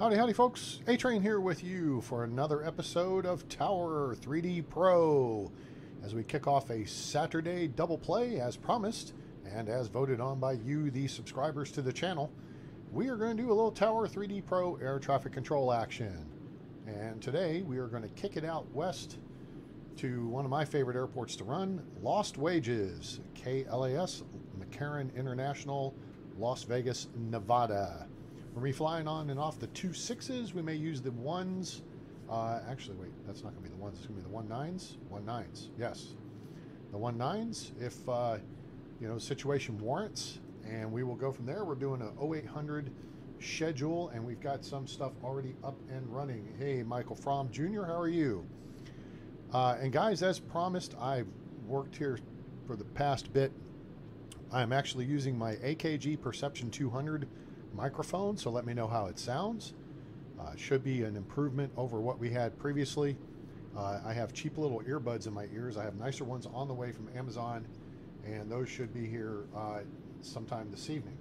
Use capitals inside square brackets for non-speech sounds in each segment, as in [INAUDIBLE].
Howdy, howdy, folks. A Train here with you for another episode of Tower 3D Pro as we kick off a Saturday double play as promised and as voted on by you, the subscribers to the channel. We are going to do a little Tower 3D Pro air traffic control action. And today we are going to kick it out west to one of my favorite airports to run, Lost Wages, KLAS, McCarran International, Las Vegas, Nevada. We're flying on and off the two sixes. We may use the ones. Uh, actually, wait, that's not going to be the ones. It's going to be the one nines. One nines, yes, the one nines. If uh, you know situation warrants, and we will go from there. We're doing a 0800 schedule, and we've got some stuff already up and running. Hey, Michael Fromm Jr., how are you? Uh, and guys, as promised, I've worked here for the past bit. I'm actually using my AKG Perception 200 microphone, so let me know how it sounds. Uh, should be an improvement over what we had previously. Uh, I have cheap little earbuds in my ears. I have nicer ones on the way from Amazon, and those should be here uh, sometime this evening.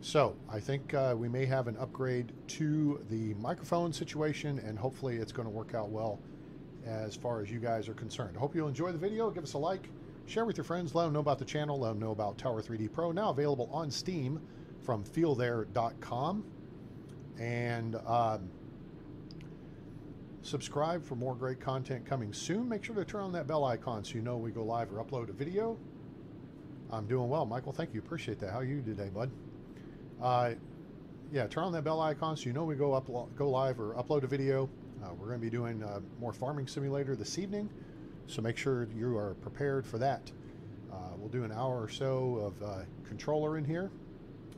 So I think uh, we may have an upgrade to the microphone situation, and hopefully it's going to work out well as far as you guys are concerned. I hope you'll enjoy the video. Give us a like, share with your friends, let them know about the channel, let them know about Tower 3D Pro, now available on Steam from feelthere.com. And um, subscribe for more great content coming soon. Make sure to turn on that bell icon so you know we go live or upload a video. I'm doing well, Michael. Thank you. Appreciate that. How are you today, bud? Uh, yeah, turn on that bell icon so you know we go up, go live or upload a video. Uh, we're going to be doing uh, more farming simulator this evening, so make sure you are prepared for that. Uh, we'll do an hour or so of uh, controller in here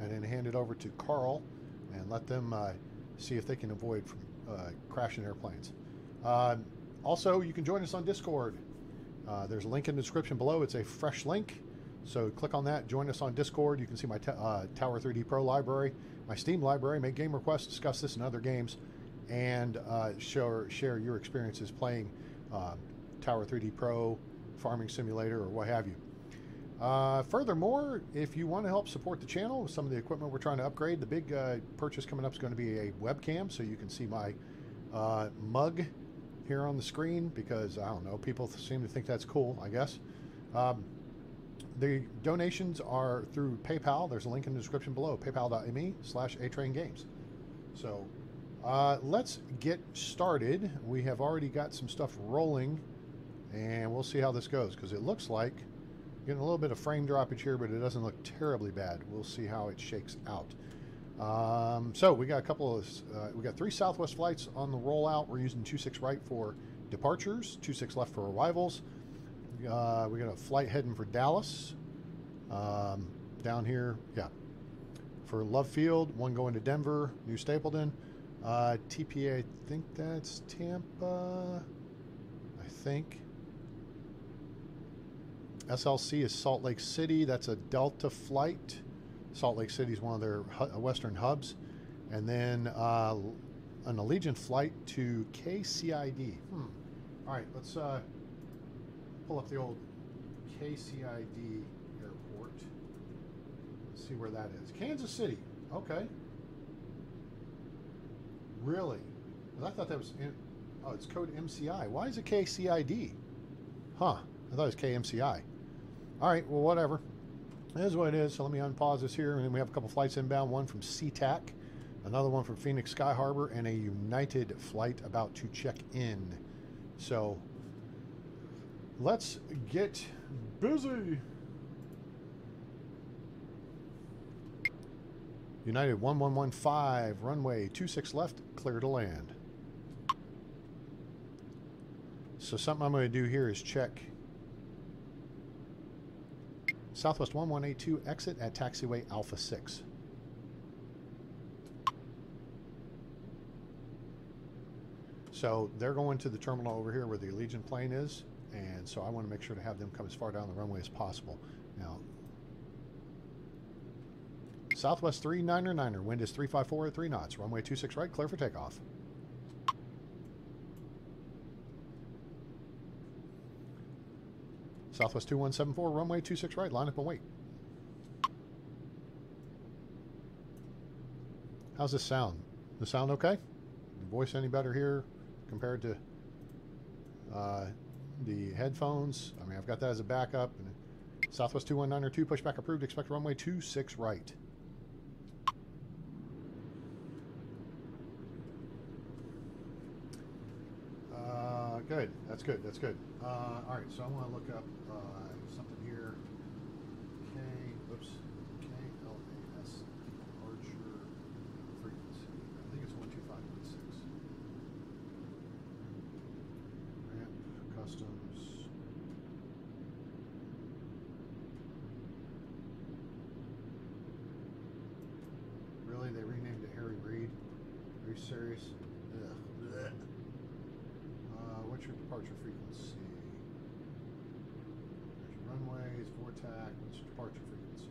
and then hand it over to Carl and let them uh, see if they can avoid from uh, crashing airplanes. Uh, also, you can join us on Discord. Uh, there's a link in the description below. It's a fresh link. So click on that, join us on Discord. You can see my uh, Tower 3D Pro library, my Steam library, make game requests, discuss this and other games, and uh, share, share your experiences playing Tower 3D Pro, Farming Simulator, or what have you. Uh, furthermore, if you want to help support the channel with some of the equipment we're trying to upgrade, the big uh, purchase coming up is going to be a webcam, so you can see my uh, mug here on the screen because, I don't know, people seem to think that's cool, I guess. Um, the donations are through PayPal. There's a link in the description below, paypal.me slash atraingames. So uh, let's get started. We have already got some stuff rolling, and we'll see how this goes because it looks like Getting a little bit of frame droppage here, but it doesn't look terribly bad. We'll see how it shakes out. Um, so we got a couple of, uh, we got three Southwest flights on the rollout. We're using 26 right for departures, 26 left for arrivals. Uh, we got a flight heading for Dallas. Um, down here, yeah, for Love Field, one going to Denver, New Stapleton. Uh, TPA, I think that's Tampa. I think. SLC is Salt Lake City. That's a Delta flight. Salt Lake City is one of their uh, western hubs. And then uh, an Allegiant flight to KCID. Hmm. All right, let's uh, pull up the old KCID airport. Let's see where that is. Kansas City. Okay. Really? I thought that was in, oh, it's code MCI. Why is it KCID? Huh. I thought it was KMCI. All right, well, whatever. It is what it is. So let me unpause this here. And then we have a couple flights inbound, one from SeaTac, another one from Phoenix Sky Harbor, and a United flight about to check in. So let's get busy. United 1115, runway 26 left, clear to land. So something I'm going to do here is check Southwest 1182 exit at taxiway Alpha 6. So they're going to the terminal over here where the Allegiant plane is, and so I want to make sure to have them come as far down the runway as possible. Now, Southwest 399er, wind is 354 at 3 knots, runway 26 right, clear for takeoff. Southwest 2174, runway 26 right, line up and wait. How's this sound? The sound okay? The voice any better here compared to uh, the headphones? I mean, I've got that as a backup. Southwest 2192, pushback approved. Expect runway 26 right. Uh, good. That's good. That's good. Uh, all right. So I want to look up uh, something here. K. Whoops. K L A S departure frequency. I think it's one two five one six. Ramp customs. Really, they renamed it Harry Reid. Are you serious? Ugh. Blech. Uh, what's your departure frequency? There's your runways, VORTAC. What's your departure frequency?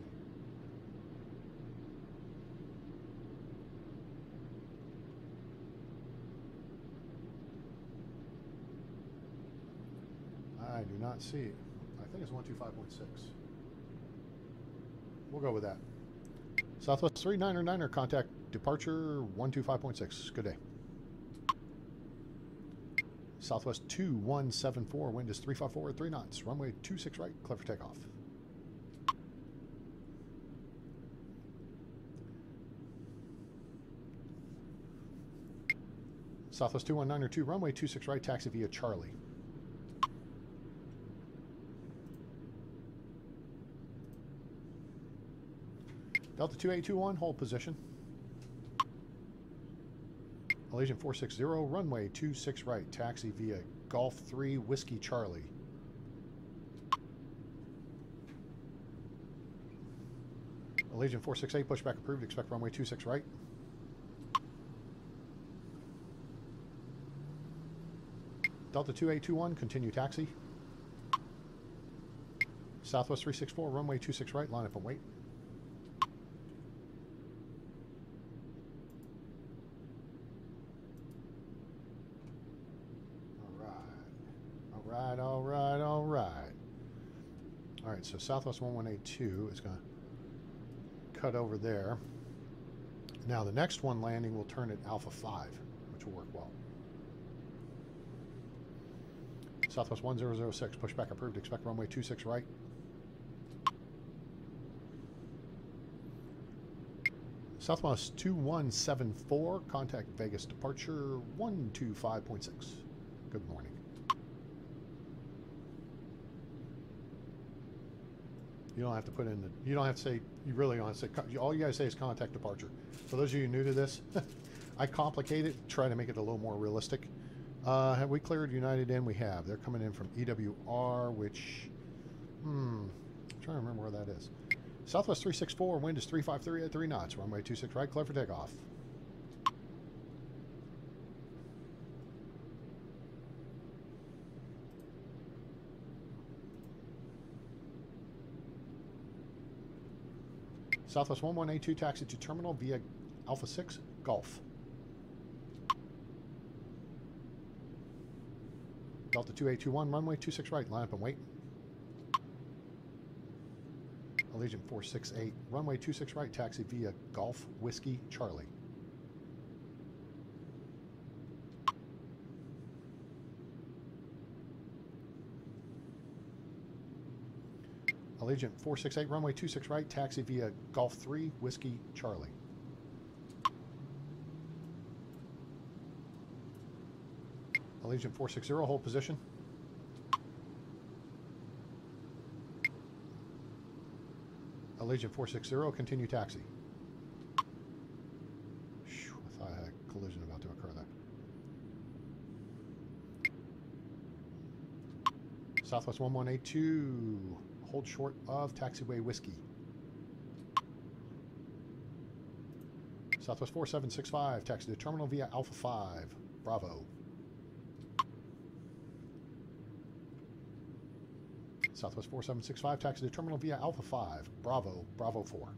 I do not see. I think it's 125.6. We'll go with that. Southwest 399er contact departure 125.6. Good day. Southwest 2174, wind is 354 at 3 knots. Runway 26 right, clear for takeoff. Southwest 2192, runway 26 right, taxi via Charlie. Delta 2821, hold position. Allegiant 460, runway 26 right, taxi via Golf 3 Whiskey Charlie. Allegiant 468, pushback approved, expect runway 26 right. Delta 2821, continue taxi. Southwest 364, runway 26 right, line up and wait. All right. All right, all right, all right. All right, so Southwest 1182 is going to cut over there. Now, the next one landing will turn at Alpha 5, which will work well. Southwest 1006, pushback approved. Expect runway 26 right. Southwest 2174, contact Vegas departure 125.6. Good morning. You don't have to put in the, you don't have to say, you really don't have to say, all you gotta say is contact departure. For those of you new to this, [LAUGHS] I complicate it, try to make it a little more realistic. Uh, have we cleared United in? We have. They're coming in from EWR, which, hmm, I'm trying to remember where that is. Southwest 364, wind is 353 at 3 knots. Runway 26 right, clear for takeoff. Southwest 1182, taxi to terminal via Alpha 6, Golf. Delta 2821, runway 26 right, line up and wait. Allegiant 468, runway 26 right, taxi via Golf Whiskey Charlie. Allegiant 468, runway 26 right, taxi via Golf 3 Whiskey Charlie. Allegiant 460, hold position. Allegiant 460, continue taxi. Phew, I thought I had a collision about to occur there. Southwest 1182, hold short of taxiway whiskey. Southwest 4765, taxi to terminal via Alpha 5, Bravo. Southwest 4765, taxi to terminal via Alpha 5, Bravo, Bravo 4.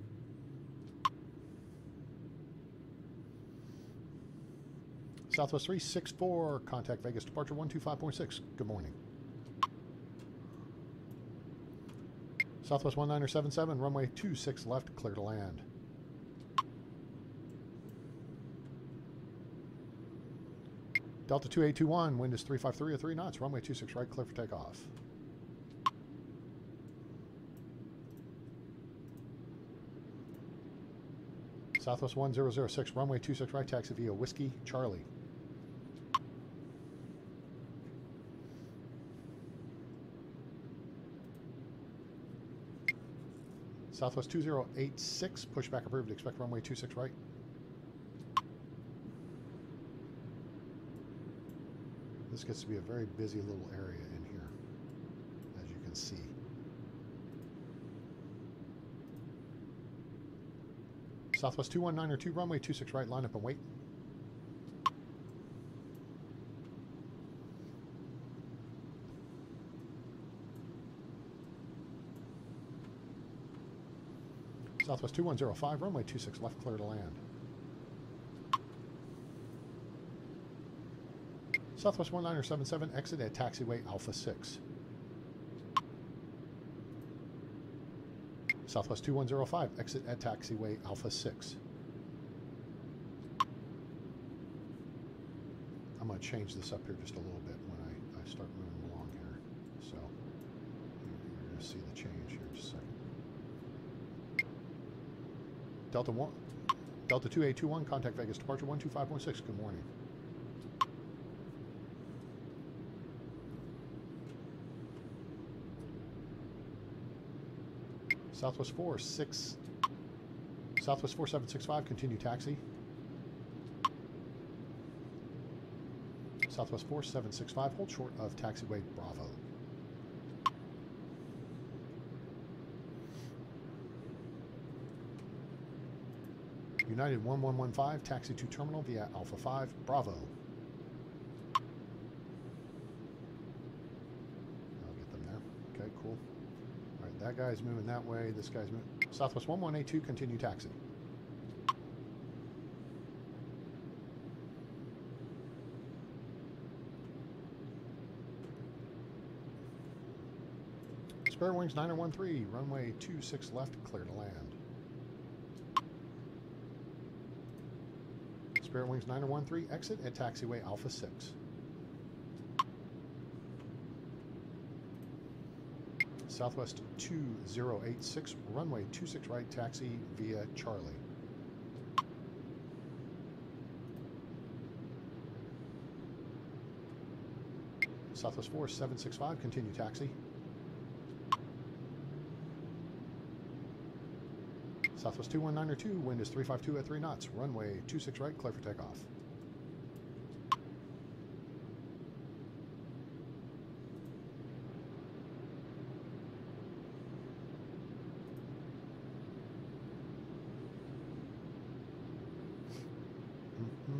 Southwest 364, contact Vegas departure 125.6. Good morning. Southwest 1977, runway 26 left, clear to land. Delta 2821, wind is 353 or 3 knots, runway 26 right, clear for takeoff. Southwest 1006, runway 26 right, taxi via Whiskey Charlie. Southwest 2086, pushback approved, expect runway 26 right. This gets to be a very busy little area in here, as you can see. Southwest 219 or 2 runway 26 right, line up and wait. Southwest 2105, runway 26 left, clear to land. Southwest 1977, exit at taxiway Alpha 6. Southwest 2105, exit at taxiway Alpha 6. I'm going to change this up here just a little bit when I, I start moving along here. So you're going to see the change here in just a second. Delta 1, Delta 2821, contact Vegas departure 125.6. Good morning. Southwest 4, 6, Southwest 4765, continue taxi. Southwest 4765, hold short of taxiway Bravo. United 1115, taxi to terminal via Alpha 5, Bravo. I'll get them there. Okay, cool. All right, that guy's moving that way. This guy's moving. Southwest 1182, continue taxi. Spirit Wings 9013, runway 26 left, clear to land. Spirit Wings 9013, exit at taxiway Alpha 6. Southwest 2086, runway 26 right, taxi via Charlie. Southwest 4765, continue taxi. Southwest 2192, wind is 352 at 3 knots, runway 26 right, clear for takeoff. [LAUGHS]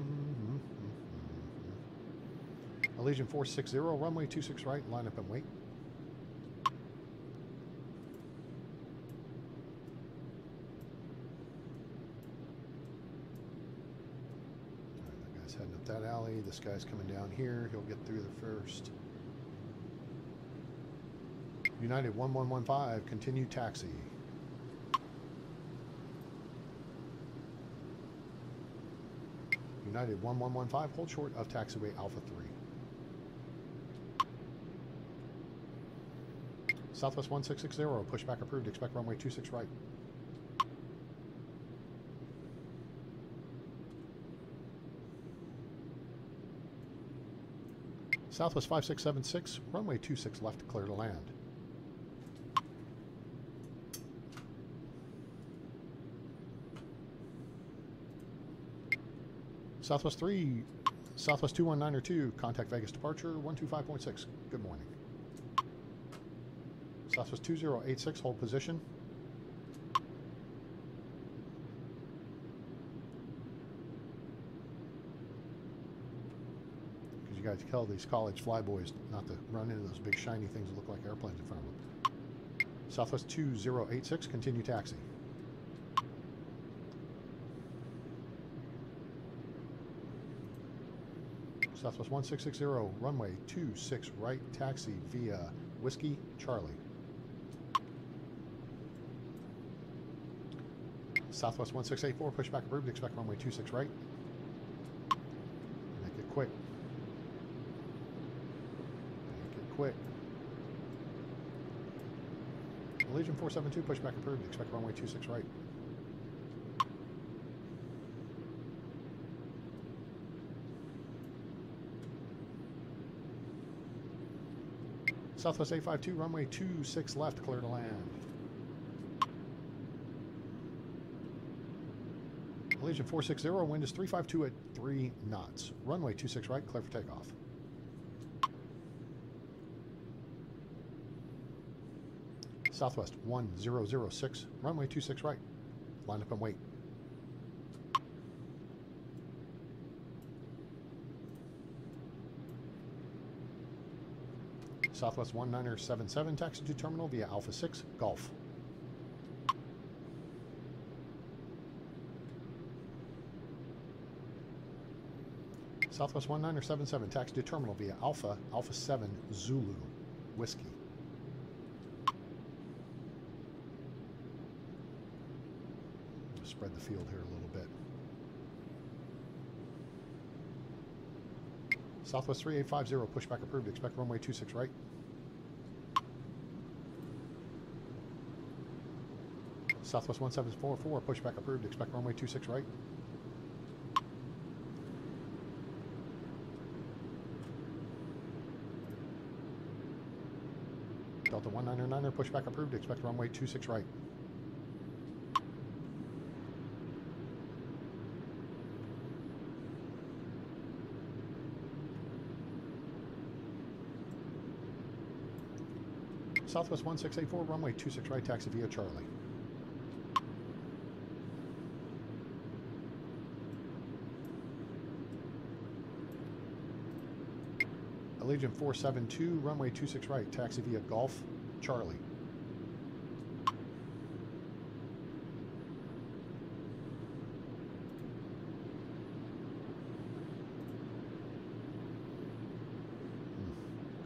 Allegiant 460, runway 26 right, line up and wait. All right, that guy's heading up that alley. This guy's coming down here. He'll get through the first. United 1115, continue taxi. United 1115, hold short of taxiway Alpha 3. Southwest 1660, pushback approved, expect runway 26 right. Southwest 5676, runway 26 left, clear to land. Southwest 3, Southwest 219 or 2, contact Vegas departure 125.6. Good morning. Southwest 2086, hold position. Because you these college flyboys not to run into those big shiny things that look like airplanes in front of them. Southwest 2086, continue taxi. Southwest 1660, runway 26 right, taxi via Whiskey Charlie. Southwest 1684, pushback approved, expect runway 26 right. Make it quick. Quick. Allegiant 472, pushback approved. Expect runway 26 right. Southwest 852, runway 26 left, clear to land. Allegiant 460, wind is 352 at 3 knots. Runway 26 right, clear for takeoff. Southwest 1006, runway 26 right. Line up and wait. Southwest 1977, taxi to terminal via Alpha 6, Golf. Southwest 1977, taxi to terminal via Alpha, Alpha 7, Zulu, Whiskey. The field here a little bit. Southwest 3850, pushback approved. Expect runway 26 right. Southwest 1744, pushback approved. Expect runway 26 right. Delta 199er, pushback approved. Expect runway 26 right. Southwest 1684, runway 26 right, taxi via Charlie. Allegiant 472, runway 26 right, taxi via Golf, Charlie. Hmm,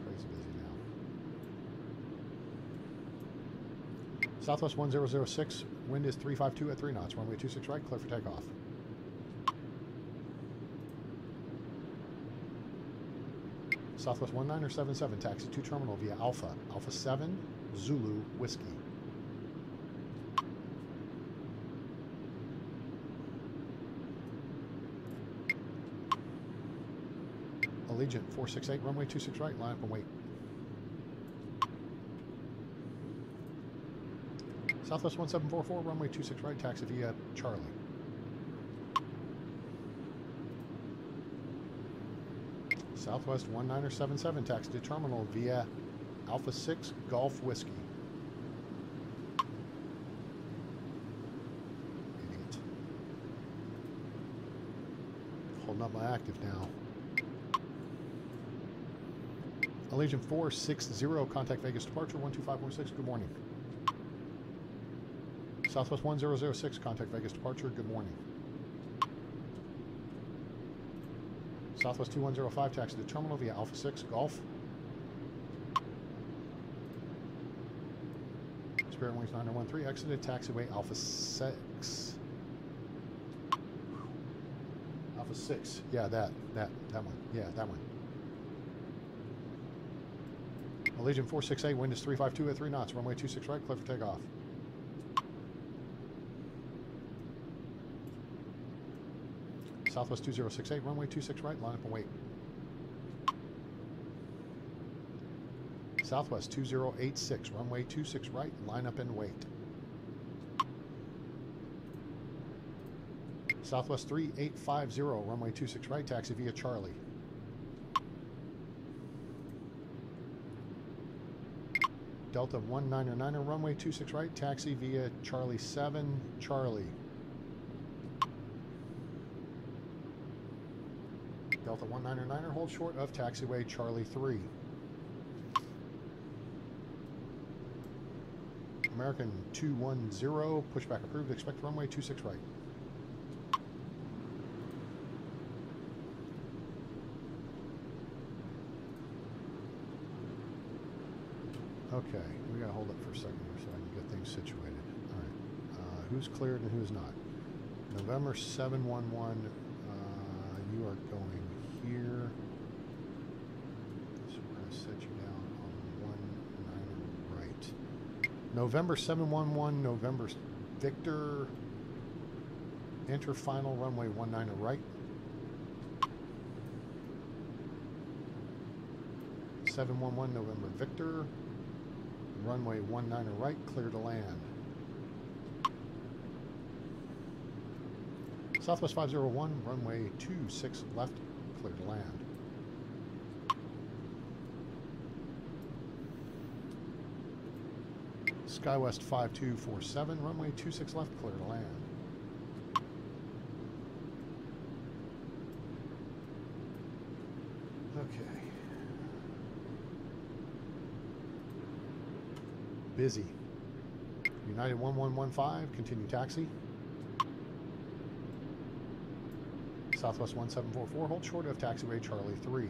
Crazy busy now. Southwest 1006, wind is 352 at 3 knots, runway 26 right, clear for takeoff. Southwest 1977, taxi to terminal via Alpha, Alpha 7, Zulu, Whiskey. Allegiant 468, runway 26 right, line up and wait. Southwest 1744, runway 26 right, taxi via Charlie. Southwest 1977, taxi to terminal via Alpha 6 Golf Whiskey. Idiot. Holding up my active now. Allegiant 460, contact Vegas departure 12516. Good morning. Southwest 1006, contact Vegas departure. Good morning. Southwest 2105, taxi to terminal via Alpha 6 Golf. Spirit Wings 9013, exited taxiway Alpha 6. Alpha 6. Yeah, that, that, that one. Yeah, that one. Allegiant 468, wind is 352 at 3 knots, runway 26 right, clear for takeoff. Southwest 2068, runway 26 right, line up and wait. Southwest 2086, runway 26 right, line up and wait. Southwest 3850, runway 26 right, taxi via Charlie. Delta 199er, runway 26 right, taxi via Charlie 7, Charlie. Delta 199er, hold short of taxiway Charlie 3. American 210, pushback approved, expect runway 26 right. Okay, we gotta hold up for a second here so I can get things situated. All right, uh, who's cleared and who's not? November 711, uh, you are going here. So we're gonna set you down on November 711, November Victor. Enter final runway 19 right. Seven one one November Victor. Runway 19 right, clear to land. Southwest 501, runway 26 left, clear to land. SkyWest 5247, runway 26 left, clear to land. Okay. Busy. United 1115, continue taxi. Southwest 1744, hold short of taxiway Charlie 3.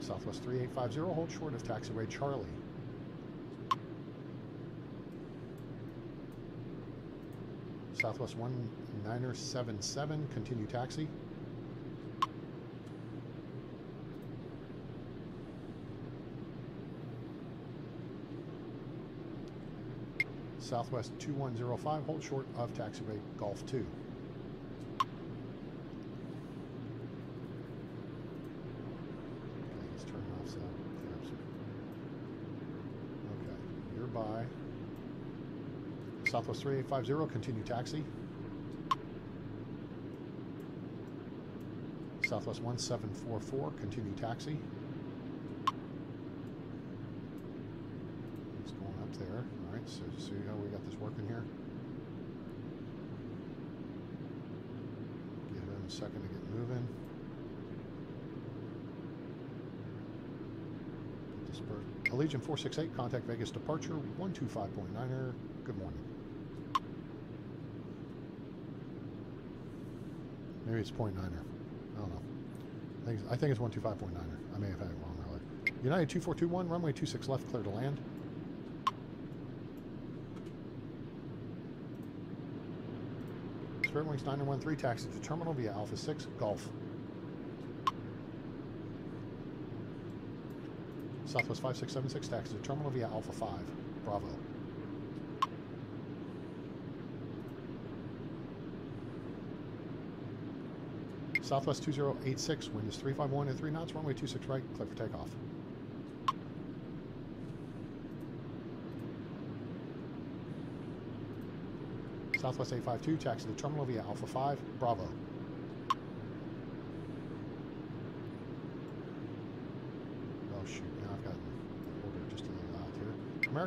Southwest 3850, hold short of taxiway Charlie. Southwest 1977, continue taxi. Southwest 2105, hold short of taxiway Golf 2. Okay, let's turn off the. Okay, you're by. Southwest 3850, continue taxi. Southwest 1744, continue taxi. It's going up there. All right, so see how we got this working here? Give him a second to get moving. Get dispersed. Allegiant 468, contact Vegas departure 125.9er. Good morning. Maybe it's 0.9er. I don't know. I think it's, I think it's 125.9er. I may have had it wrong earlier. United 2421, runway 26 left, clear to land. Spirit Wings 913, taxi to terminal via Alpha 6, Golf. Southwest 5676, taxi to terminal via Alpha 5, Bravo. Southwest 2086, wind is 351 and 3 knots, runway 26 right, clear for takeoff. Southwest 852, taxi to terminal via Alpha 5, Bravo. Oh shoot, now I've got the order just a little out here.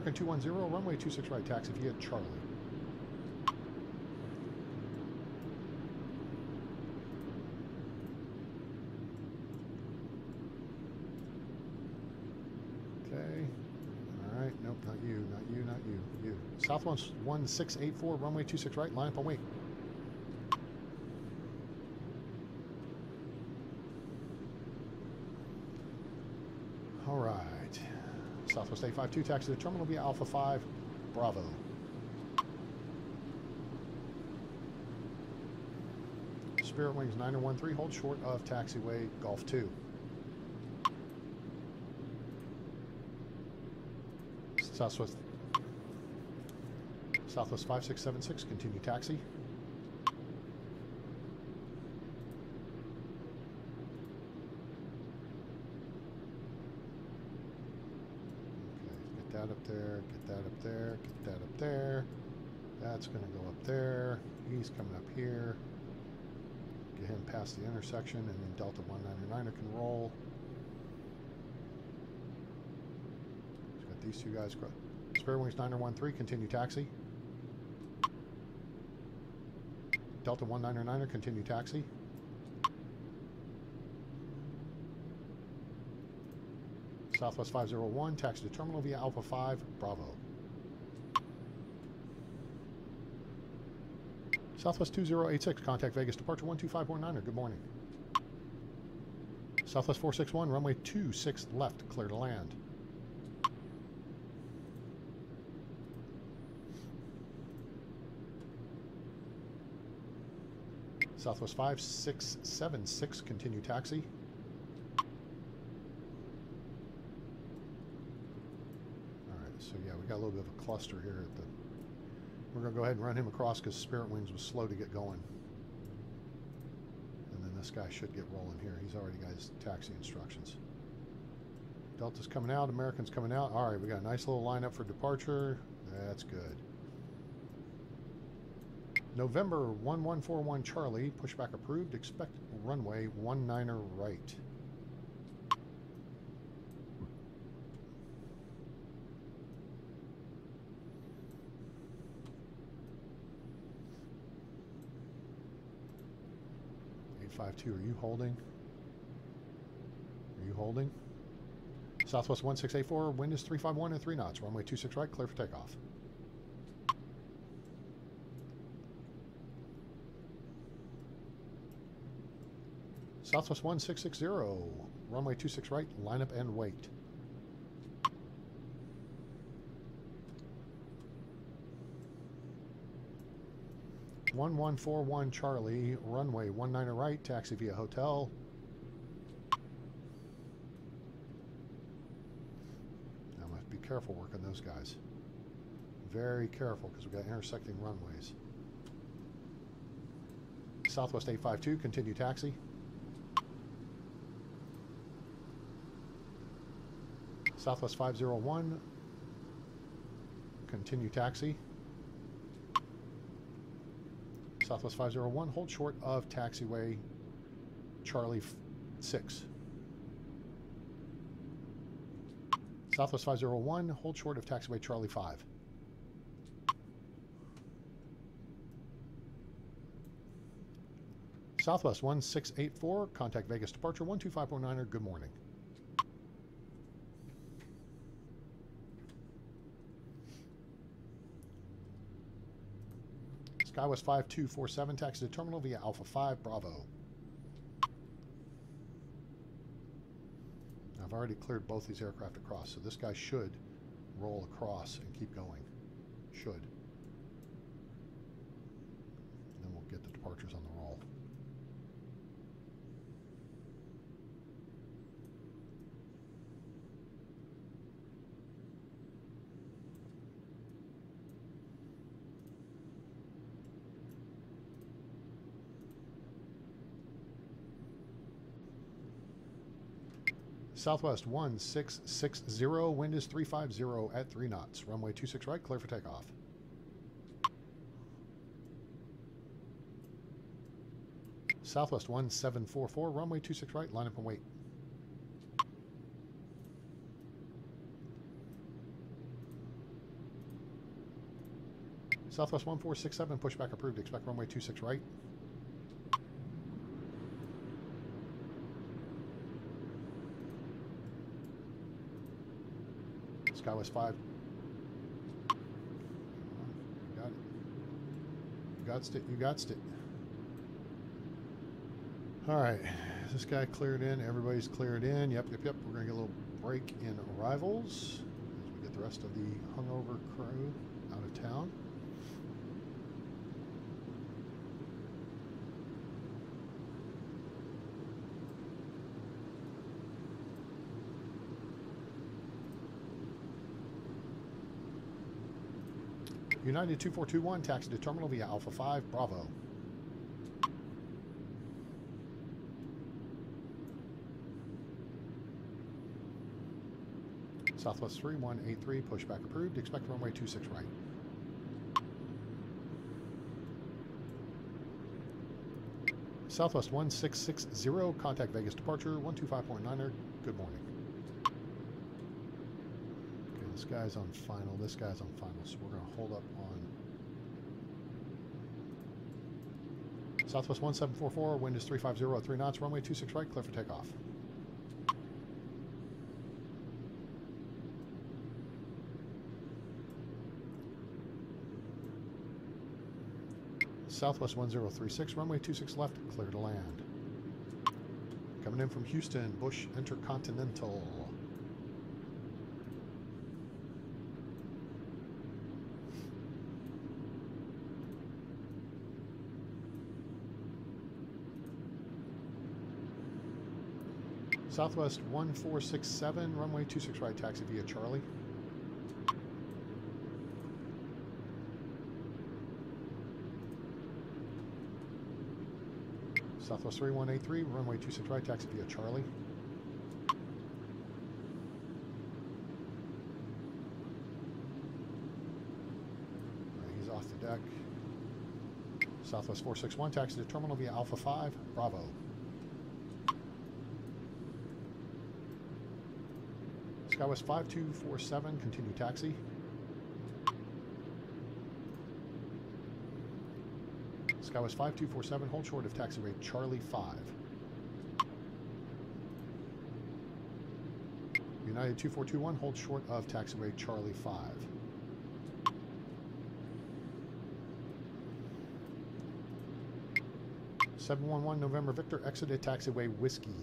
American 210, runway 26 right, taxi via Charlie. Okay. All right. Nope, not you, not you, not you, you. Southwest 1684, runway 26 right, line up and wait. State 5-2, taxi The Terminal will be Alpha 5, Bravo. Spirit Wings 913, hold short of taxiway Golf 2. Southwest, Southwest 5676, continue taxi. That up there, get that up there. That's going to go up there. He's coming up here. Get him past the intersection, and then Delta 199er can roll. He's got these two guys. Spirit Wings 913, continue taxi. Delta 199er, continue taxi. Southwest 501, taxi to terminal via Alpha 5, Bravo. Southwest 2086, contact Vegas departure 12549er, good morning. Southwest 461, runway 26 left, clear to land. Southwest 5676, continue taxi. Cluster here at the. We're gonna go ahead and run him across because Spirit Wings was slow to get going. And then this guy should get rolling here. He's already got his taxi instructions. Delta's coming out. American's coming out. All right, we got a nice little lineup for departure. That's good. November 1141 Charlie, pushback approved. Expect runway 19er right. Five two. Are you holding? Are you holding? Southwest 1684, wind is 351 and 3 knots. Runway 26 right, clear for takeoff. Southwest 1660, runway 26 right, line up and wait. One one four one Charlie, runway one niner right, taxi via hotel. Now I must be careful working those guys. Very careful because we've got intersecting runways. Southwest 852, continue taxi. Southwest 501, continue taxi. Southwest 501, hold short of taxiway Charlie 6. Southwest 501, hold short of taxiway Charlie 5. Southwest 1684, contact Vegas departure 12509er, good morning. Skywest 5247, taxi to terminal via Alpha 5, Bravo. I've already cleared both these aircraft across, so this guy should roll across and keep going. Should. Then we'll get the departures on the roll. Southwest 1660, wind is 350 at 3 knots. Runway 26 right, clear for takeoff. Southwest 1744, runway 26 right, line up and wait. Southwest 1467, pushback approved. Expect runway 26 right. Skywest 5. You got it. You got it. You got it. All right. This guy cleared in. Everybody's cleared in. Yep, yep, yep. We're going to get a little break in arrivals as we get the rest of the hungover crew out of town. United 2421, taxi to terminal via Alpha 5, Bravo. Southwest 3183, pushback approved. Expect runway 26 right. Southwest 1660, contact Vegas departure 125.9er. Good morning. Okay, this guy's on final. This guy's on final, so we're going to hold up on Southwest 1744, wind is 350 at 3 knots, runway 26 right, clear for takeoff. Southwest 1036, runway 26 left, clear to land. Coming in from Houston, Bush Intercontinental. Southwest 1467, runway 26 right, taxi via Charlie. Southwest 3183, runway 26 right, taxi via Charlie. He's off the deck. Southwest 461, taxi to terminal via Alpha 5, Bravo. Skywest 5247, continue taxi. Skywest 5247, hold short of taxiway Charlie 5. United 2421, hold short of taxiway Charlie 5. Seven one one November Victor exited taxiway Whiskey.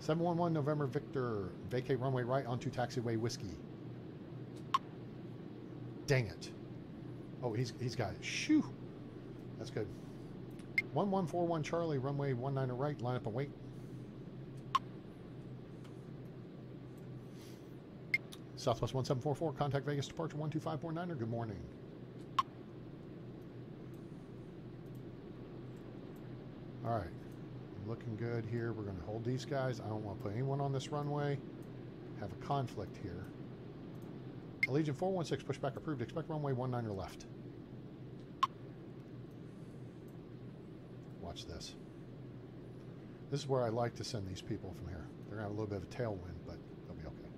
Seven one one November Victor vacate runway right onto taxiway Whiskey. Dang it. Oh, he's he's got it. Shoo. That's good. 1141 Charlie, runway 19 right, line up and wait. Southwest 1744, contact Vegas departure 12549er. Good morning. All right, looking good here. We're going to hold these guys. I don't want to put anyone on this runway. Have a conflict here. Allegiant 416, pushback approved. Expect runway 19er left. Watch this. This is where I like to send these people from here. They're going to have a little bit of a tailwind, but they'll be okay.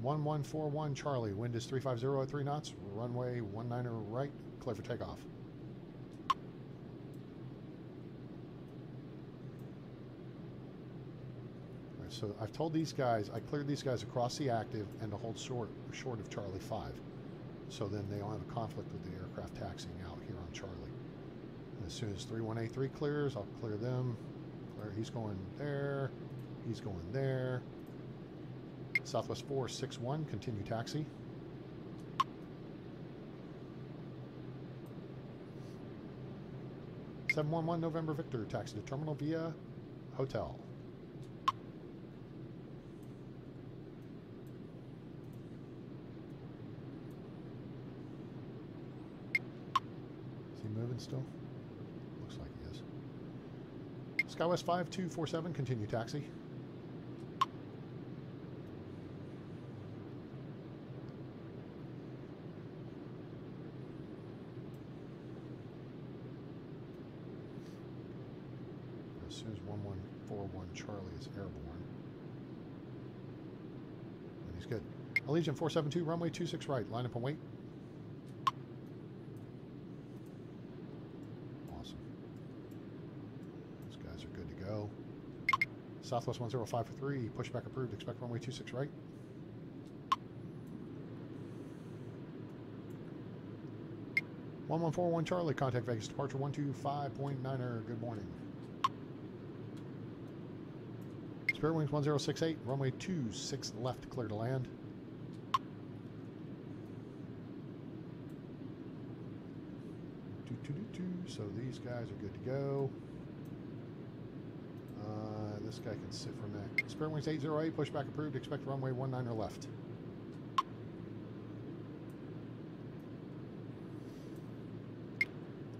One one four one Charlie. Wind is three five zero at three knots. Runway one niner right. Clear for takeoff. So I've told these guys I cleared these guys across the active and to hold short short of Charlie five. So then they don't have a conflict with the aircraft taxiing out here on Charlie. And as soon as 3183 clears, I'll clear them. Clear, he's going there. He's going there. Southwest 461, continue taxi. Seven one one November Victor, taxi to terminal via hotel. Is he moving still? Looks like he is. SkyWest 5247, continue taxi. As soon as 1141 Charlie is airborne. And he's good. Allegiant 472, runway 26 right. Line up and wait. Awesome. Those guys are good to go. Southwest 1053, pushback approved. Expect runway 26 right. One one four one Charlie, contact Vegas departure one two five point niner. Good morning. Spirit Wings 1068, runway two six left, clear to land. So these guys are good to go. Uh, this guy can sit for a minute. Spirit Wings 808, pushback approved. Expect runway 19 or left.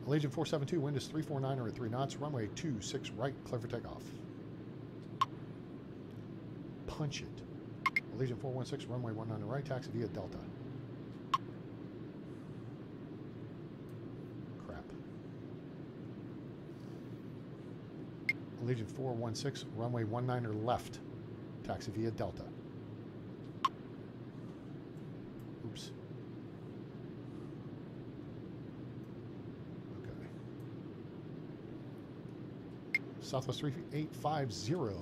Allegiant 472, wind is 349er at 3 knots. Runway 26 right, clear for takeoff punch it. Allegiant 416, runway 19 right, taxi via Delta. Allegiant 416, runway 19er left, taxi via Delta. Oops. Okay. Southwest 3850.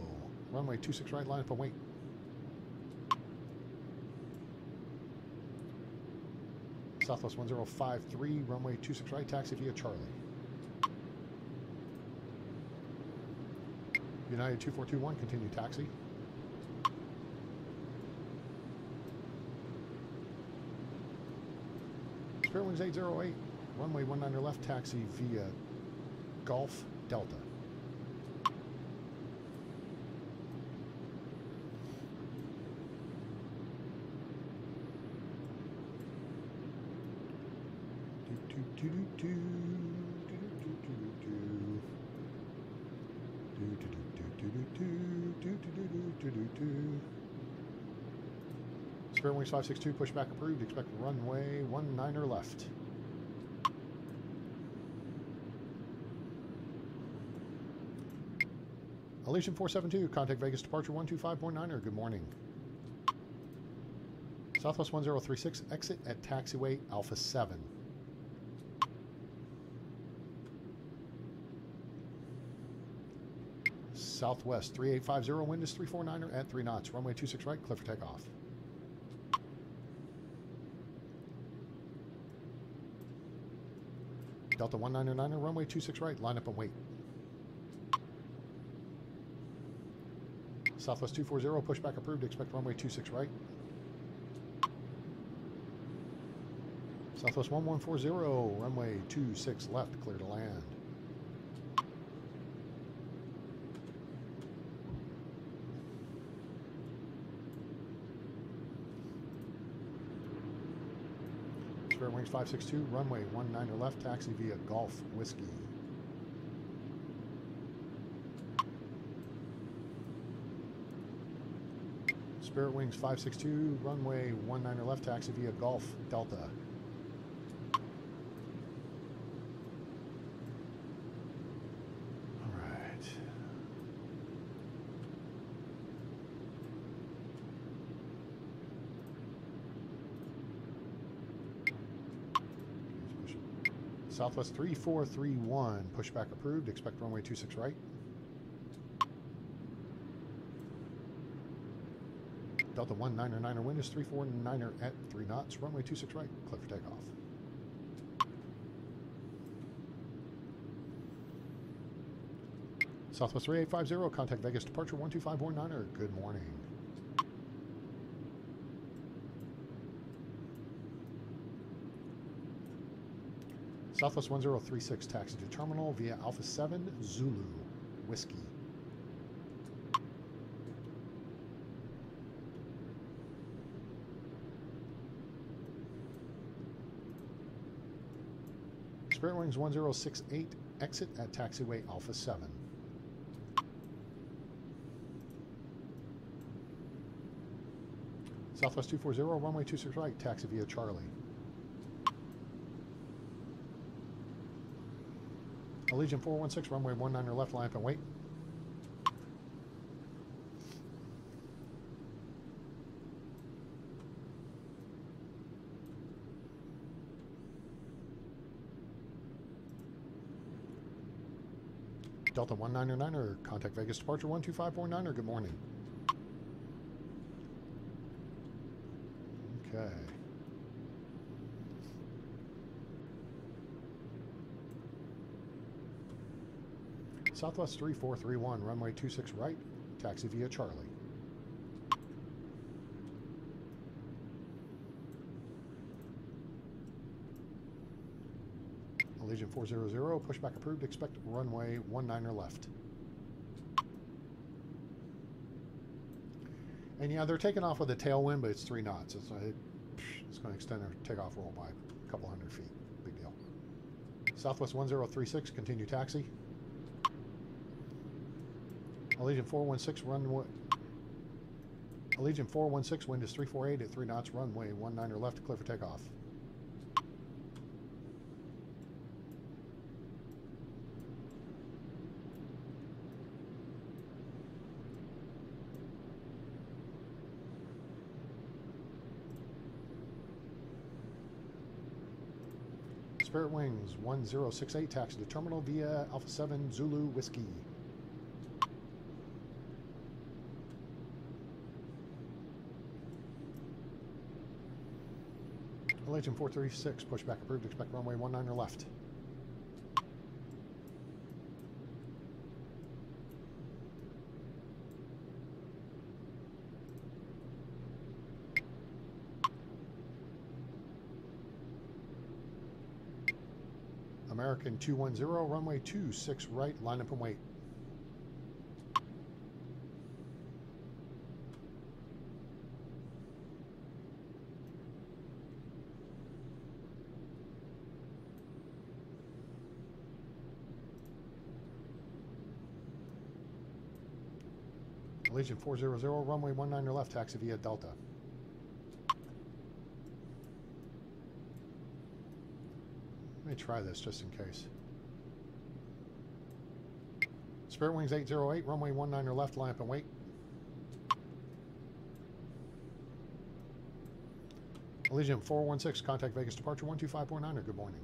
Runway 26 right, line up and wait. Southwest 1053, runway 26 right, taxi via Charlie. United 2421, continue taxi. Spirit wings 808, runway 19 left, taxi via Golf Delta. Do, do, do, do, do, do, do, do, do, do, do. Spirit Wings 562, pushback approved. Expect runway one niner left. Allegiant 472, contact Vegas departure 125.9er. Good morning. Southwest 1036, exit at taxiway Alpha 7. Southwest 3850, wind is 349er at 3 knots. Runway 26 right, clear for takeoff. Delta 199er, runway 26 right, line up and wait. Southwest 240, pushback approved, expect runway 26 right. Southwest 1140, runway 26 left, clear to land. Spirit Wings 562, runway 19er left, taxi via Golf Whiskey. Spirit Wings 562, runway 19er left, taxi via Golf Delta. All right. Southwest 3431, pushback approved. Expect runway 26 right. Delta 199er wind is 349er at 3 knots. Runway 26 right. Clear for takeoff. Southwest 3850, contact Vegas departure 12519er. Good morning. Southwest 1036, taxi to terminal via Alpha 7 Zulu Whiskey. Spirit Wings 1068, exit at taxiway Alpha 7. Southwest 240, runway 26 right, taxi via Charlie. Allegiant 416, runway 19, your left, line up and wait. Delta 199er, contact Vegas departure 12549er, good morning. Okay. Southwest 3431, runway 26 right, taxi via Charlie. Allegiant 400, pushback approved, expect runway 19er left. And yeah, they're taking off with a tailwind, but it's three knots. It's, it, it's going to extend their takeoff roll by a couple hundred feet. Big deal. Southwest 1036, continue taxi. Allegiant 416, runway. Allegiant 416, wind is 348 at 3 knots, runway 19er left, clear for takeoff. Spirit Wings 1068, taxi to terminal via Alpha 7 Zulu Whiskey. Allegiant 436, pushback approved, expect runway 19er left. American 210, runway 26 right, line up and wait. Allegiant 400, runway 19 left, taxi via Delta. Let me try this just in case. Spirit Wings 808, runway 19 left, line up and wait. Allegiant 416, contact Vegas departure 12549er, good morning.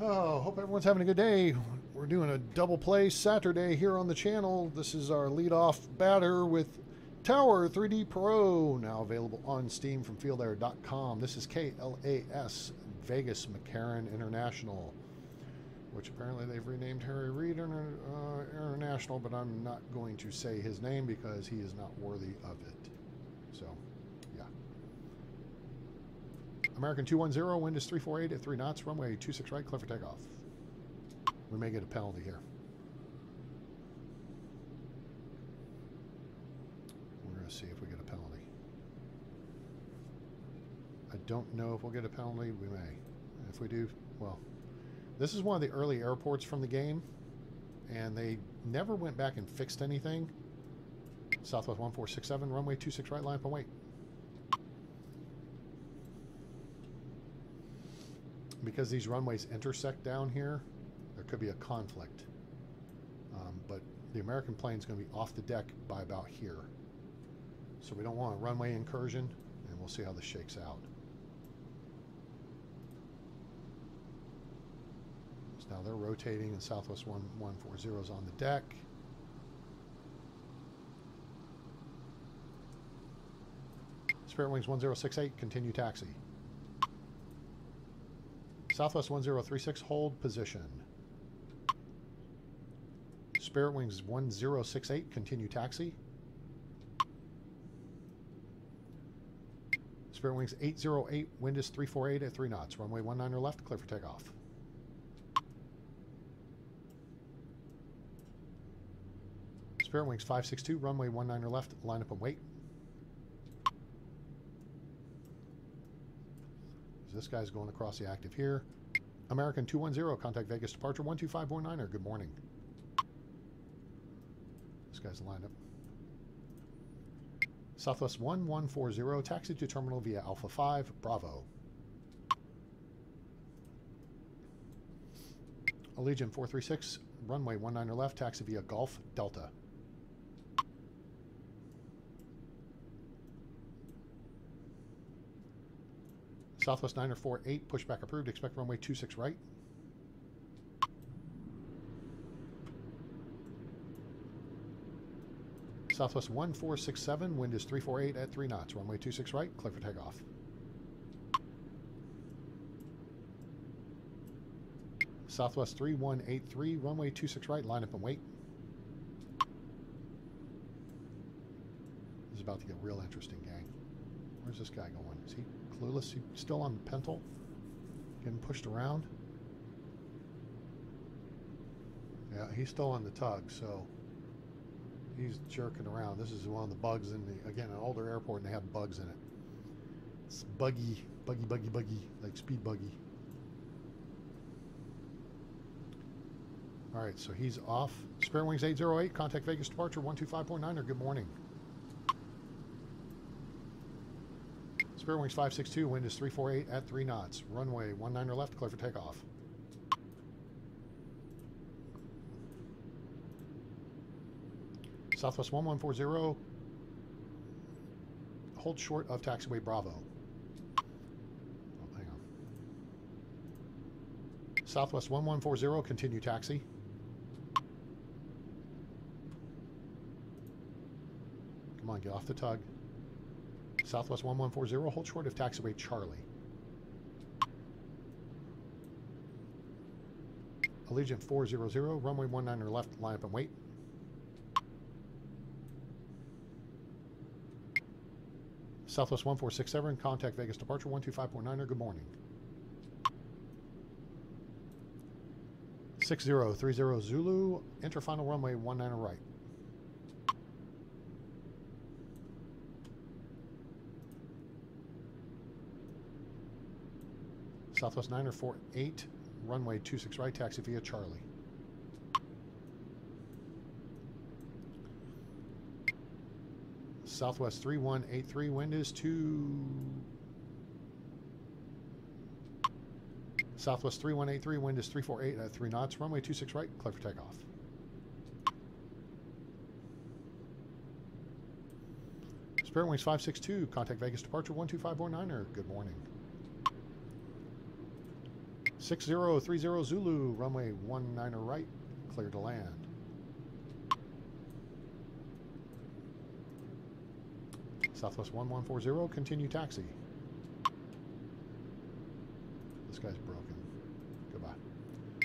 Oh, hope everyone's having a good day. We're doing a double play Saturday here on the channel. This is our lead-off batter with Tower 3D Pro, now available on Steam from feelthere.com. This is KLAS Vegas McCarran International, which apparently they've renamed Harry Reid uh, International, but I'm not going to say his name because he is not worthy of it. So, yeah. American 210, wind is 348 at 3 knots, runway 26 right, clear for takeoff. We may get a penalty here. We're going to see if we get a penalty. I don't know if we'll get a penalty. We may. If we do, well, this is one of the early airports from the game, and they never went back and fixed anything. Southwest 1467, runway 26 right, line up and wait. Because these runways intersect down here, could be a conflict. Um, but the American plane is going to be off the deck by about here. So we don't want a runway incursion, and we'll see how this shakes out. So now they're rotating, and Southwest 1140 is on the deck. Spirit Wings 1068, continue taxi. Southwest 1036, hold position. Spirit Wings 1068, continue taxi. Spirit Wings 808, wind is 348 at 3 knots. Runway 19 left, clear for takeoff. Spirit Wings 562, runway 19 left, line up and wait. This guy's going across the active here. American 210, contact Vegas departure 12549er. Good morning. Guy's lined up. Southwest 1140, taxi to terminal via Alpha 5, Bravo. Allegiant 436, runway 19 left, taxi via Golf, Delta. Southwest 948, pushback approved, expect runway 26 right. Southwest 1467, wind is 348 at 3 knots, runway 26 right, clear for takeoff. Southwest 3183, runway 26 right, line up and wait. This is about to get real interesting, gang. Where's this guy going? Is he clueless? He still on the Pentel? Getting pushed around? Yeah, he's still on the tug, so he's jerking around. This is one of the bugs in the, again, an older airport and they have bugs in it. It's buggy, buggy, buggy, buggy, like speed buggy. All right, so he's off. Spirit Wings 808, contact Vegas departure 125.9 or Good morning. Spirit Wings 562, wind is 348 at 3 knots. Runway 19 left, clear for takeoff. Southwest 1140, hold short of taxiway Bravo. Oh, hang on. Southwest 1140, continue taxi. Come on, get off the tug. Southwest 1140, hold short of taxiway Charlie. Allegiant 400, runway 19 left, line up and wait. Southwest 1467, contact Vegas departure 125.9er, good morning. 6030 Zulu, enter final runway 19 right. Southwest 948, runway 26 right, taxi via Charlie. Southwest 3183, wind is 2. Southwest 3183, wind is 348 at uh, 3 knots, runway 26 right, clear for takeoff. Spirit Wings 562, contact Vegas departure 12549er, good morning. 6030 Zulu, runway 19er right, clear to land. Southwest 1140, continue taxi. This guy's broken. Goodbye.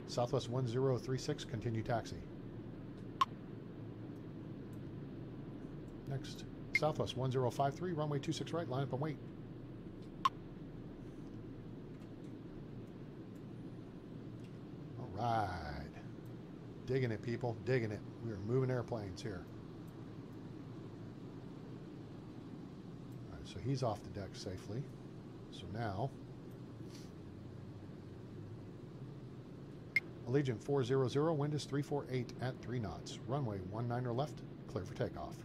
Southwest 1036, continue taxi. Next. Southwest 1053, runway 26 right, line up and wait. All right. Digging it, people. Digging it. We are moving airplanes here. All right, so he's off the deck safely. So now, Allegiant 400, wind is 348 at 3 knots. Runway 19er left, clear for takeoff.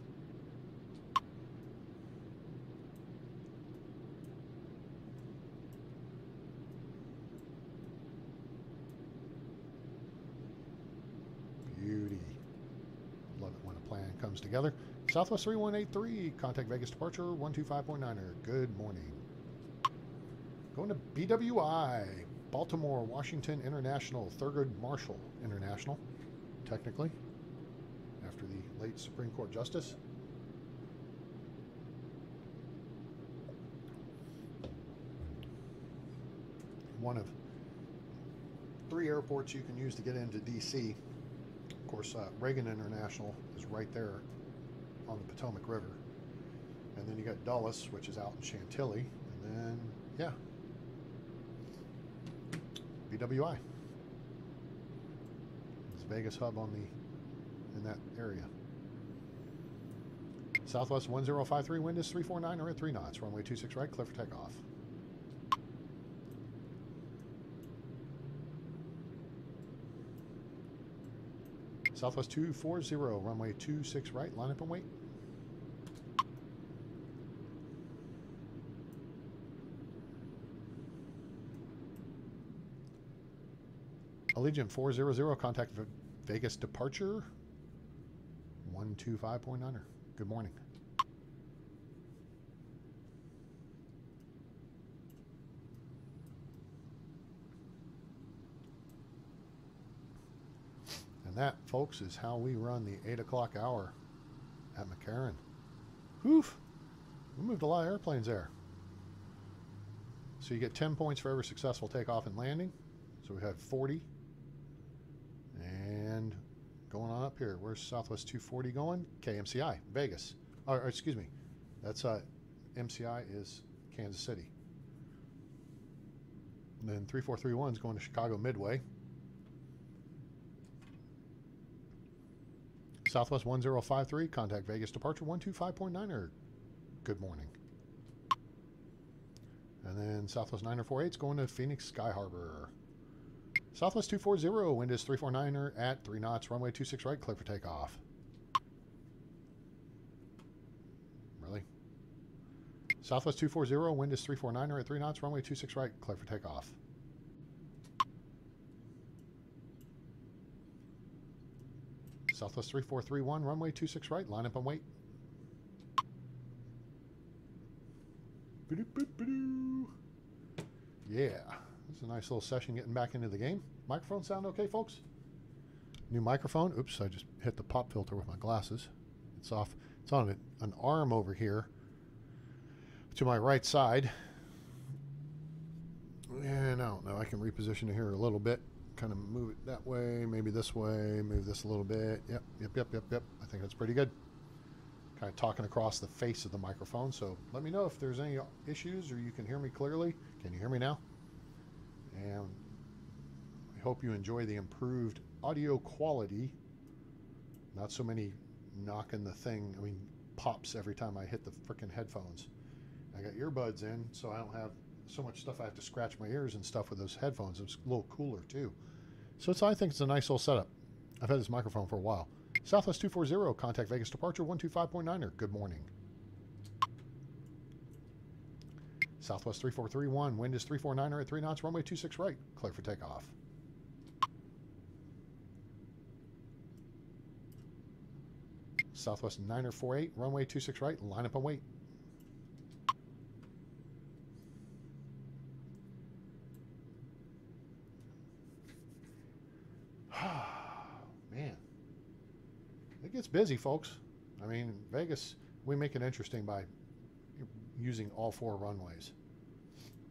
Beauty. Love it when a plan comes together. Southwest 3183, contact Vegas departure 125.9er. Good morning. Going to BWI, Baltimore Washington International, Thurgood Marshall International, technically, after the late Supreme Court Justice. One of three airports you can use to get into D.C. Of course, uh, Reagan International is right there on the Potomac River. And then you got Dulles, which is out in Chantilly. And then, yeah, BWI. It's Vegas hub on the in that area. Southwest 1053, wind is 349 or at 3 knots. Runway 26 right, clear for takeoff. Southwest 240, runway 26 right, line up and wait. Allegiant 400, contact Vegas departure 125.9er. Good morning. That, folks, is how we run the 8 o'clock hour at McCarran. Oof! We moved a lot of airplanes there. So you get 10 points for every successful takeoff and landing. So we had 40 and going on up here, where's Southwest 240 going? KMCI, Vegas. Or, or excuse me, that's uh, MCI is Kansas City. And then 3431 is going to Chicago Midway. Southwest 1053, contact Vegas departure 125.9er. Good morning. And then Southwest 9048 is going to Phoenix Sky Harbor. Southwest 240, wind is 349er at 3 knots, runway 26 right, clear for takeoff. Really? Southwest 240, wind is 349er at 3 knots, runway 26 right, clear for takeoff. Southwest 3431, runway 26 right, line up and wait. Yeah. It's a nice little session getting back into the game. Microphone sound okay, folks? New microphone. Oops, I just hit the pop filter with my glasses. It's off. It's on an arm over here to my right side. And I don't know. I can reposition it here a little bit. Kind of move it that way, maybe this way, move this a little bit. Yep, yep, yep, yep, yep. I think that's pretty good. Kind of talking across the face of the microphone. So let me know if there's any issues or you can hear me clearly. Can you hear me now? And I hope you enjoy the improved audio quality. Not so many knocking the thing, I mean, pops every time I hit the freaking headphones. I got earbuds in, so I don't have so much stuff I have to scratch my ears and stuff with those headphones. It's a little cooler too. So it's, I think it's a nice little setup. I've had this microphone for a while. Southwest 240, contact Vegas departure 125.9er. Good morning. Southwest 3431, wind is 349er at 3 knots, runway 26 right, clear for takeoff. Southwest 948, er runway 26 right, line up and wait. Busy, folks. I mean, Vegas, we make it interesting by using all four runways.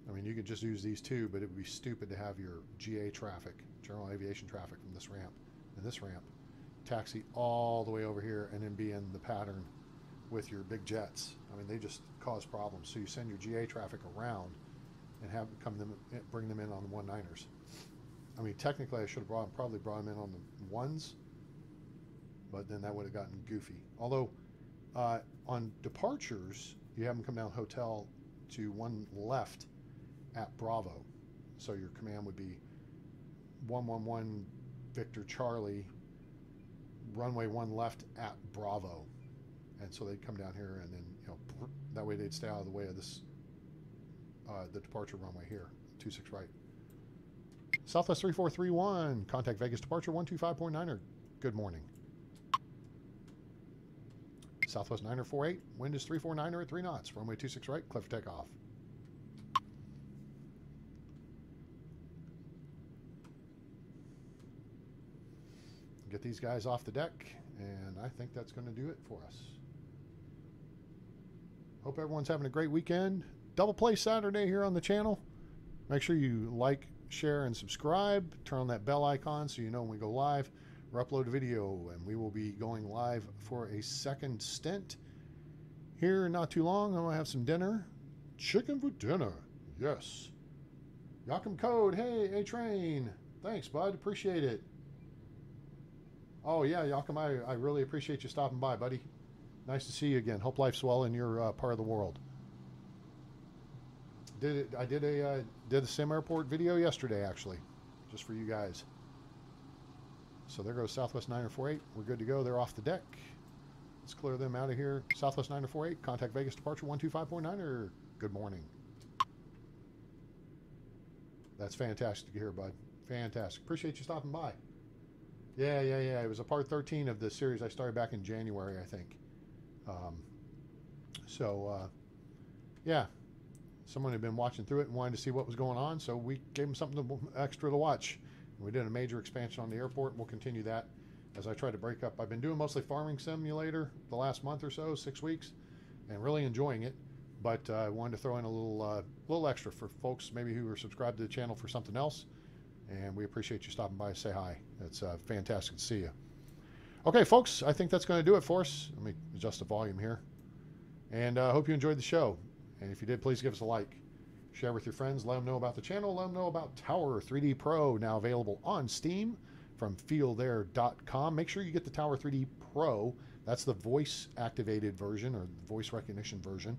I mean, you could just use these two, but it would be stupid to have your GA traffic, general aviation traffic, from this ramp and this ramp, taxi all the way over here and then be in the pattern with your big jets. I mean, they just cause problems. So you send your GA traffic around and have come them bring them in on the one niners. I mean, technically, I should have brought probably brought them in on the ones, but then that would have gotten goofy. Although uh, on departures, you have them come down hotel to one left at Bravo. So your command would be 111 Victor Charlie, runway one left at Bravo. And so they'd come down here and then, you know, that way they'd stay out of the way of this, uh, the departure runway here, 26 right. Southwest 3431, contact Vegas departure 125.9er. Good morning. Southwest 9048, wind is 349er at 3 knots, runway 26 right, clear for takeoff. Get these guys off the deck, and I think that's going to do it for us. Hope everyone's having a great weekend. Double play Saturday here on the channel. Make sure you like, share, and subscribe. Turn on that bell icon so you know when we go live upload video. And we will be going live for a second stint here not too long. I'm to have some dinner. Chicken for dinner. Yes. Yakum Code. Hey, A Train. Thanks, bud. Appreciate it. Oh, yeah, Yakum, I, I really appreciate you stopping by, buddy. Nice to see you again. Hope life's well in your uh, part of the world. Did it, I did a uh, did a sim airport video yesterday actually, just for you guys. So there goes Southwest 9048. We're good to go. They're off the deck. Let's clear them out of here. Southwest 9048. Contact Vegas departure 125.9er. Good morning. That's fantastic to hear, bud. Fantastic. Appreciate you stopping by. Yeah, yeah, yeah. It was a part 13 of the series I started back in January, I think. Um, so, uh, yeah, someone had been watching through it and wanted to see what was going on, so we gave them something to, extra to watch. We did a major expansion on the airport, and we'll continue that as I try to break up. I've been doing mostly farming simulator the last month or so, six weeks, and really enjoying it. But uh, I wanted to throw in a little, uh, little extra for folks maybe who are subscribed to the channel for something else. And we appreciate you stopping by to say hi. It's uh, fantastic to see you. Okay, folks, I think that's going to do it for us. Let me adjust the volume here. And I uh, hope you enjoyed the show. And if you did, please give us a like. Share with your friends. Let them know about the channel. Let them know about Tower 3D Pro, now available on Steam from feelthere.com. Make sure you get the Tower 3D Pro. That's the voice activated version or voice recognition version.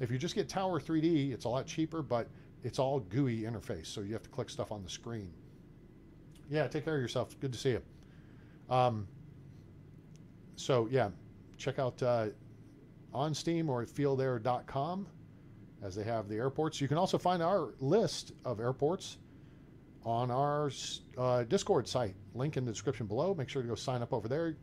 If you just get Tower 3D, it's a lot cheaper, but it's all GUI interface, so you have to click stuff on the screen. Yeah, take care of yourself. Good to see you. Um, so yeah, check out uh, on Steam or feelthere.com as they have the airports. You can also find our list of airports on our uh, Discord site. Link in the description below. Make sure to go sign up over there.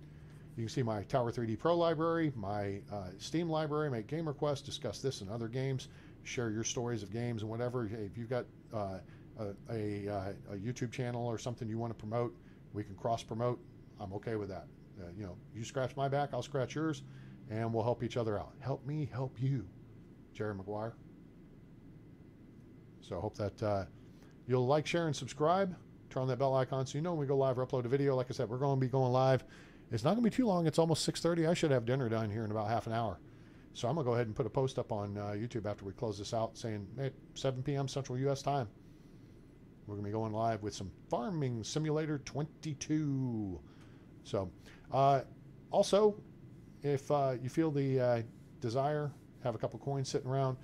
You can see my Tower 3D Pro library, my uh, Steam library, make game requests, discuss this and other games, share your stories of games and whatever. If you've got uh, a, a, uh, a, YouTube channel or something you want to promote, we can cross promote. I'm okay with that. Uh, you know, you scratch my back, I'll scratch yours, and we'll help each other out. Help me, help you. Jerry Maguire. So I hope that uh, you'll like, share, and subscribe. Turn on that bell icon so you know when we go live or upload a video. Like I said, we're going to be going live. It's not going to be too long. It's almost 6.30. I should have dinner done here in about half an hour. So I'm going to go ahead and put a post up on uh, YouTube after we close this out saying, hey, 7 p.m. Central U.S. time. We're going to be going live with some Farming Simulator 22. So, uh, also, if uh, you feel the uh, desire, have a couple coins sitting around,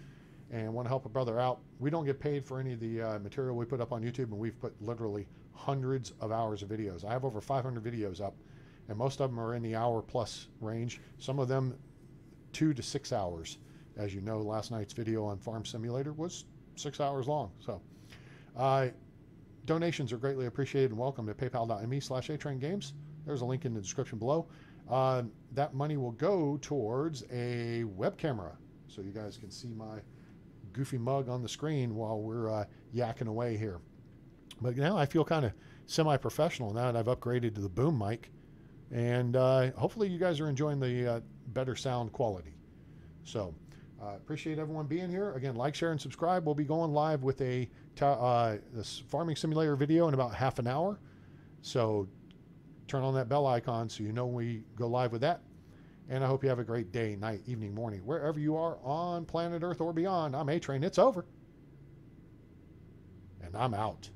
and want to help a brother out, we don't get paid for any of the uh, material we put up on YouTube, and we've put literally hundreds of hours of videos. I have over 500 videos up, and most of them are in the hour plus range. Some of them two to six hours. As you know, last night's video on Farm Simulator was six hours long. So, uh, donations are greatly appreciated and welcome to paypal.me slash games. There's a link in the description below. Uh, that money will go towards a web camera so you guys can see my goofy mug on the screen while we're uh, yakking away here. But now I feel kind of semi professional now that I've upgraded to the boom mic. And uh, hopefully, you guys are enjoying the uh, better sound quality. So, uh, appreciate everyone being here. Again, like, share, and subscribe. We'll be going live with a uh, this farming simulator video in about half an hour. So, turn on that bell icon so you know when we go live with that. And I hope you have a great day, night, evening, morning, wherever you are on planet Earth or beyond. I'm A Train. It's over. And I'm out.